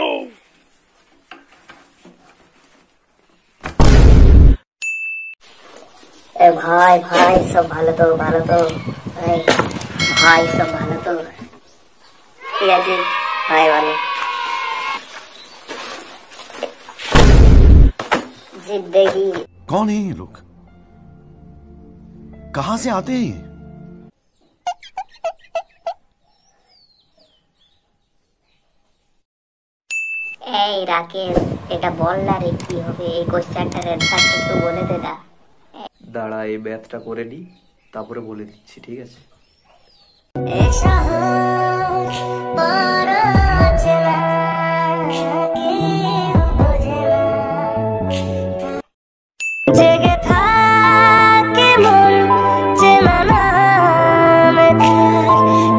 no! ए भाई भाई संभालो तो भालो तो। भाई तो। भाई संभालो तो। या जी भाई वाले ज़िंदगी। कौन है ये लोग? कहाँ से आते हैं এই রাকেশ এটা বল না রে কি হবে? এই কোশ্চেনটার অ্যান্সারটা একটু বলে দে না। দাঁড়া এই ব্যাথটা করে নিই তারপরে বলে দিচ্ছি ঠিক আছে?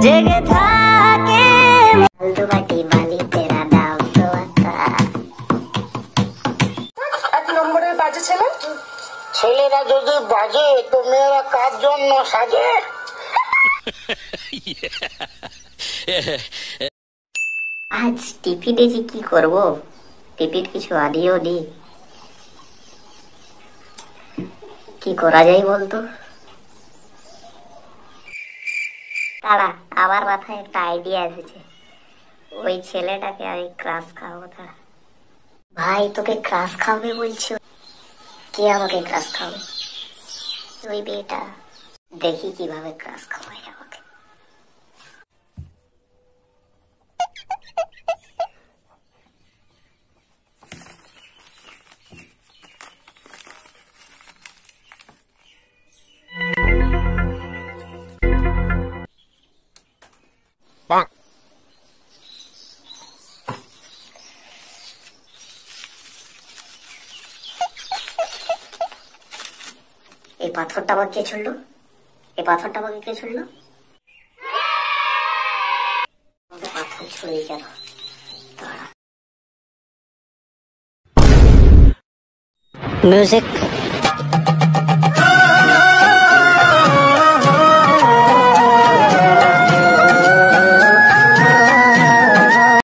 জেগে থাকে ছেলেরা যদি বাজে, তো মেয়েরা কার জন্য সাজে? আজ টিফিনে যে কি করব? টিফিন কিছু আনিও নি। কি করা যায় বলতো? তারা আমার মাথায় একটা আইডিয়া এসেছে। ওই ছেলেটাকে আমি ক্রাশ খাওয়াবো তারা ভাই, তোকে ক্রাশ খাওয়াবে বলছো? কে আমাকে ক্রাশ খাওয়াবে ওই মেয়েটা দেখি কীভাবে ক্রাশ খাওয়াই এই পাথরটা আমাকে কে ছুড়লো? এই পাথরটা আমাকে কে ছুড়লো? পাথর ছুড়ে গেল music.